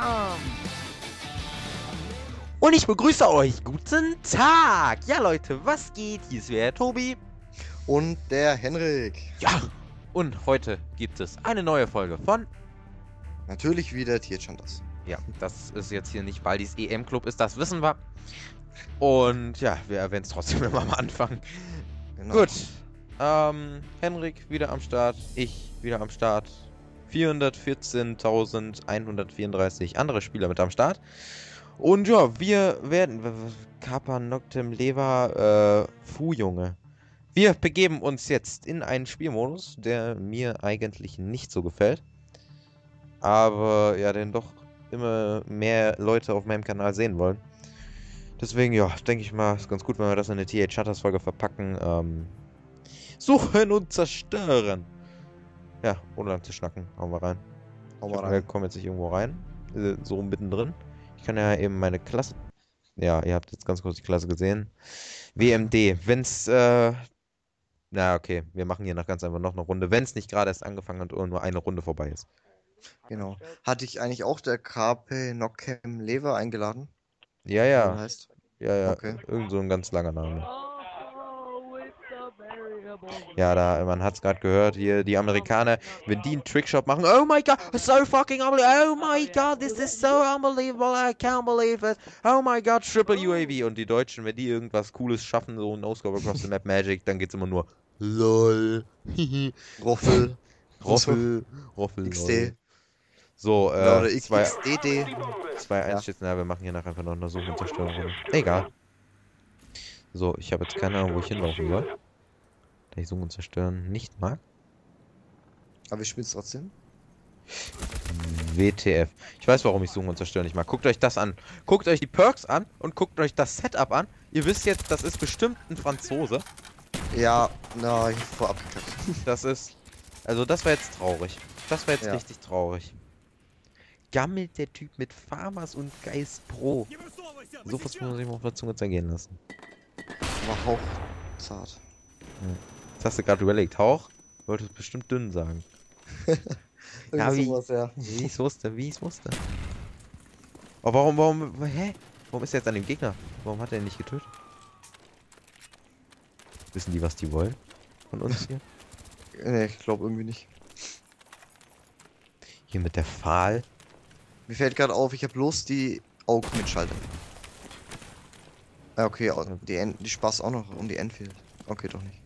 Bam! Und ich begrüße euch. Guten Tag. Ja, Leute, was geht? Hier ist wieder Tobi. Und der Henrik. Ja, und heute gibt es eine neue Folge von... Natürlich wieder Tierchandas. Ja, das ist jetzt hier nicht, weil dies EM-Club ist, das wissen wir. Und ja, wir erwähnen es trotzdem immer am Anfang. Genau. Gut. Ähm, Henrik wieder am Start, ich wieder am Start. 414.134 andere Spieler mit am Start. Und ja, wir werden. Kappa Noctem Leva, äh, Fu, Junge. Wir begeben uns jetzt in einen Spielmodus, der mir eigentlich nicht so gefällt. Aber ja, den doch immer mehr Leute auf meinem Kanal sehen wollen. Deswegen, ja, denke ich mal, ist ganz gut, wenn wir das in eine TH Shutters Folge verpacken. Ähm, suchen und zerstören. Ja, ohne lang zu schnacken. Hauen wir rein. Hauen wir rein. Wir kommen jetzt nicht irgendwo rein. Äh, so mittendrin. Ich kann ja eben meine Klasse. Ja, ihr habt jetzt ganz kurz die Klasse gesehen. WMD. Wenn's, äh. Na, okay. Wir machen hier noch ganz einfach noch eine Runde. Wenn es nicht gerade erst angefangen hat oder nur eine Runde vorbei ist. Genau. Hatte ich eigentlich auch der KP Nockem Lever eingeladen? Ja, ja. Heißt? Ja, ja. Okay. Irgend so ein ganz langer Name. Ja, da, man hat es gerade gehört, hier die Amerikaner, wenn die einen Trickshot machen, oh my god, so fucking unbelievable, oh my god, this is so unbelievable, I can't believe it, oh my god, triple UAV. Und die Deutschen, wenn die irgendwas Cooles schaffen, so No-Scope across the map Magic, dann geht's immer nur LOL, Roffel, Roffel, Roffel, XD. So, äh, oder zwei, XDD. Zwei Einschätzen, ja, wir machen hier nachher einfach noch eine Suche und Zerstörung. Egal. So, ich habe jetzt keine Ahnung, wo ich hinlaufen soll. Da ich Suchen und Zerstören nicht mag. Aber wir spielen es trotzdem. WTF. Ich weiß, warum ich Suchen und Zerstören nicht mag. Guckt euch das an. Guckt euch die Perks an und guckt euch das Setup an. Ihr wisst jetzt, das ist bestimmt ein Franzose. Ja, na, ich vorab gekackt. Das ist. Also, das war jetzt traurig. Das war jetzt ja. richtig traurig. Gammelt der Typ mit Farmers und Geist Pro. So muss ich mal auf der Zunge zergehen lassen. War auch zart. Das hast du gerade überlegt. Hauch? Du wolltest bestimmt dünn sagen. ja, wie, sowas, ja. wie ich wusste, wie ich wusste. Oh, warum, warum, hä? Warum ist er jetzt an dem Gegner? Warum hat er ihn nicht getötet? Wissen die, was die wollen? Von uns hier? nee, ich glaube irgendwie nicht. Hier mit der Pfahl. Mir fällt gerade auf, ich habe bloß die Aug mit Schalter. Ah, okay, die, End die Spaß auch noch um die Endfield. Okay, doch nicht.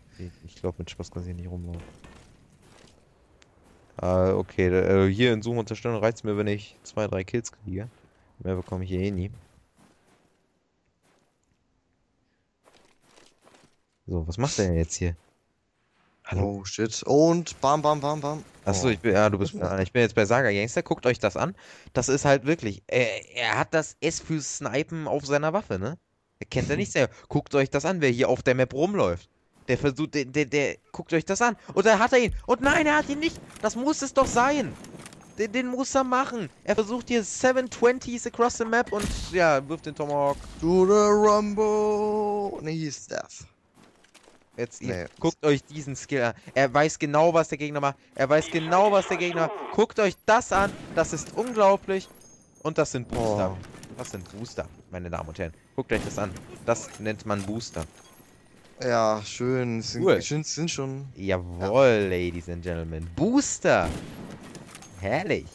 Ich glaube, mit Spaß kann sie nicht rumlaufen. Ah, okay. Äh, hier in Zoom und Zerstörung reizt mir, wenn ich zwei, drei Kills kriege. Mehr bekomme ich hier eh nie. So, was macht der denn jetzt hier? Hallo. Oh shit. Und bam, bam, bam, bam. Achso, ich bin, ja, du bist, ich bin jetzt bei Saga Gangster. Guckt euch das an. Das ist halt wirklich, er, er hat das S für Snipen auf seiner Waffe, ne? Er kennt er nicht sehr. Guckt euch das an, wer hier auf der Map rumläuft. Der versucht, der, der, der, guckt euch das an. Und da hat er ihn. Und nein, er hat ihn nicht. Das muss es doch sein. Den, den muss er machen. Er versucht hier 720s across the map und ja, wirft den Tomahawk. To the Rumble. Nee, hieß Death. Jetzt nee. guckt euch diesen Skill an. Er weiß genau, was der Gegner macht. Er weiß genau, was der Gegner macht. Guckt euch das an. Das ist unglaublich. Und das sind Booster. Oh. Das sind Booster, meine Damen und Herren. Guckt euch das an. Das nennt man Booster. Ja, schön. Sind, cool. Sind, sind schon. Jawohl, ja. Ladies and Gentlemen. Booster. Herrlich.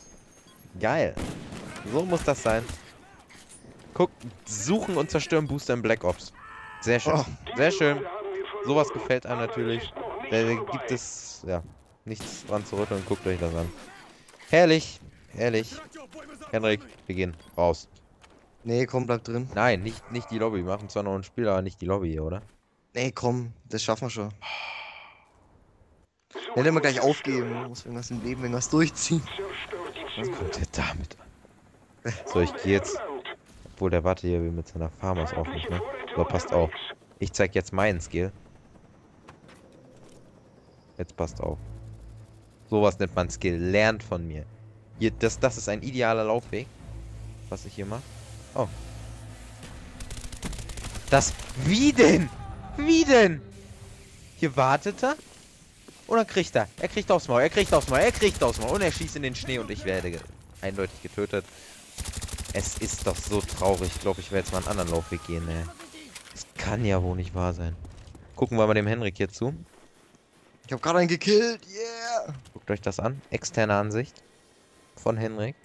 Geil. So muss das sein. Guck, suchen und zerstören Booster in Black Ops. Sehr schön. Oh. Sehr schön. Sowas gefällt einem natürlich. Da gibt es, ja, nichts dran zu rütteln. Guckt euch das an. Herrlich. Herrlich. Henrik, wir gehen raus. Nee, komm, bleib drin. Nein, nicht, nicht die Lobby. Wir machen zwar noch ein Spiel, aber nicht die Lobby hier, oder? Nee, komm, das schaffen wir schon. Nicht immer gleich aufgeben, man muss irgendwas im Leben, irgendwas durchziehen. Was kommt der damit an? So, ich gehe jetzt. Obwohl der Warte hier mit seiner Farmers auf mich, ne? So, passt auf. Ich zeig jetzt meinen Skill. Jetzt passt auf. Sowas nennt man Skill. Lernt von mir. Hier, das, das ist ein idealer Laufweg. Was ich hier mache. Oh. Das. Wie denn? Wie denn? Hier wartet er. Und dann kriegt er. Er kriegt aufs Maul. Er kriegt aufs Maul. Er kriegt aufs Maul. Und er schießt in den Schnee und ich werde ge eindeutig getötet. Es ist doch so traurig. Ich glaube, ich werde jetzt mal einen anderen Laufweg gehen, ey. Das kann ja wohl nicht wahr sein. Gucken wir mal dem Henrik hier zu. Ich habe gerade einen gekillt. Yeah. Guckt euch das an. Externe Ansicht von Henrik.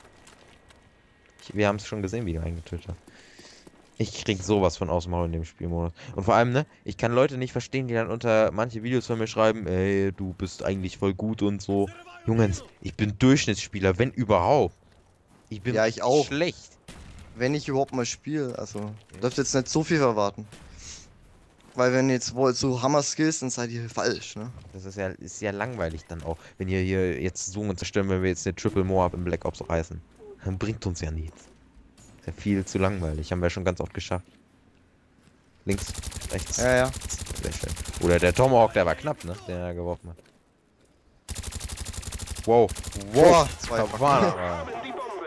Ich, wir haben es schon gesehen, wie du eingetötet hast. Ich krieg sowas von aus dem Maul in dem Spielmodus. Und vor allem, ne, ich kann Leute nicht verstehen, die dann unter manche Videos von mir schreiben, ey, du bist eigentlich voll gut und so. Jungens, ich bin Durchschnittsspieler, wenn überhaupt. Ich bin Ja, ich auch. schlecht. Wenn ich überhaupt mal spiele, also dürft jetzt nicht so viel erwarten. Weil wenn ihr jetzt wollt so Hammer-Skills, dann seid ihr falsch, ne? Das ist ja, ist ja langweilig dann auch, wenn ihr hier jetzt suchen und zerstören, wenn wir jetzt eine Triple Moab im Black Ops reißen. Dann bringt uns ja nichts. Viel zu langweilig. Haben wir schon ganz oft geschafft. Links, rechts. Ja, ja. Sehr schön. Oder der Tomahawk, der war knapp, ne? Den er geworfen hat. Wow. Boah, zwei er. Ja,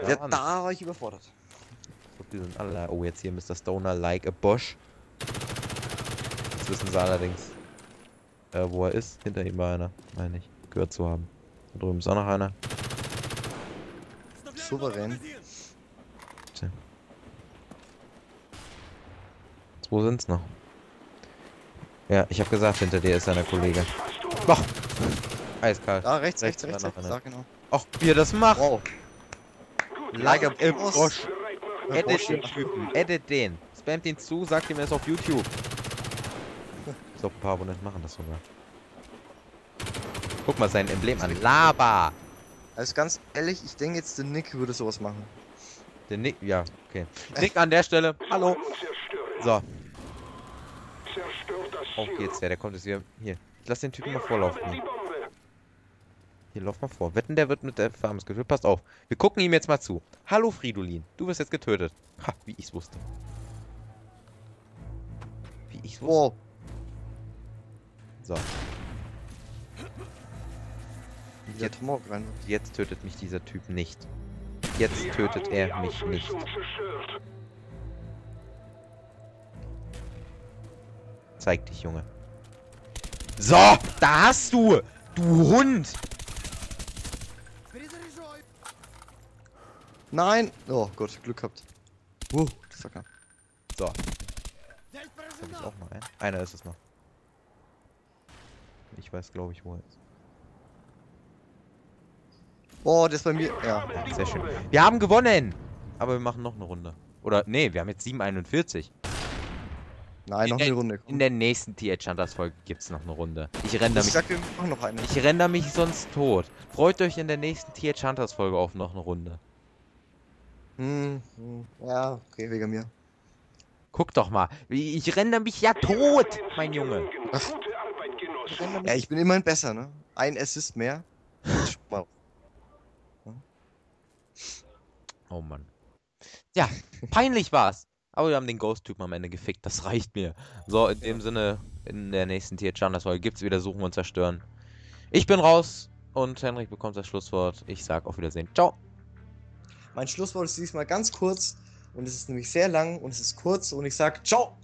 Ja, Mann. da war ich überfordert. Die sind alle. Oh, jetzt hier Mr. Stoner like a Bosch. Jetzt wissen sie allerdings, äh, wo er ist. Hinter ihm war einer, meine ich, gehört zu haben. Da drüben ist auch noch einer. Souverän. Wo sind's noch? Ja, ich habe gesagt, hinter dir ist einer Kollege. Ach, eiskalt. Da, rechts, Rechts rechts, rechts, rechts. Sag genau. Ach, wie er das macht. Wow. Like a Boss. Bosch. Edit den. Typen. Edit den. Spamt ihn zu, sagt ihm es auf YouTube. Ich glaube, ein paar Abonnenten machen das sogar. Guck mal sein Emblem an. Lava. Also ganz ehrlich, ich denke jetzt, der Nick würde sowas machen. Der Nick, ja, okay. Nick an der Stelle. Hallo. So, auf geht's. Der, der kommt jetzt hier. Hier. Ich lass den Typen mal vorlaufen. Hier, lauf mal vor. Wetten, der wird mit der Farms getötet. Passt auf. Wir gucken ihm jetzt mal zu. Hallo, Fridolin. Du wirst jetzt getötet. Ha, wie ich's wusste. Wie ich's wusste. Wow. So. Rein. Jetzt tötet mich dieser Typ nicht. Jetzt tötet er mich nicht. Zeig dich, Junge. So, da hast du! Du Hund! Nein! Oh Gott, Glück gehabt. Uh, Fucker. So. Jetzt hab ich auch noch einen. Einer ist es noch. Ich weiß, glaube ich, wo er ist. Oh, der ist bei mir. Ja. Ja, sehr schön. Wir haben gewonnen! Aber wir machen noch eine Runde. Oder, nee, wir haben jetzt 7,41. Nein, noch In eine Runde. In der nächsten TH Hunters Folge gibt's noch eine Runde. Ich render Ich mich sag, wir machen noch eine. Ich render mich sonst tot. Freut euch in der nächsten TH Hunters Folge auf noch eine Runde. Hm, hm, ja, okay, wegen mir. Guck doch mal. wie- Ich render mich ja tot, mein Junge. Ja, ich bin immerhin besser, ne? Ein Assist mehr. Oh Mann. Ja, peinlich war's. Aber wir haben den Ghost-Typen am Ende gefickt. Das reicht mir. So, in dem Sinne, in der nächsten TH Hunters Folge gibt's wieder Suchen und Zerstören. Ich bin raus und Henrik bekommt das Schlusswort. Ich sag auf Wiedersehen. Ciao. Mein Schlusswort ist diesmal ganz kurz und es ist nämlich sehr lang und es ist kurz und ich sag ciao.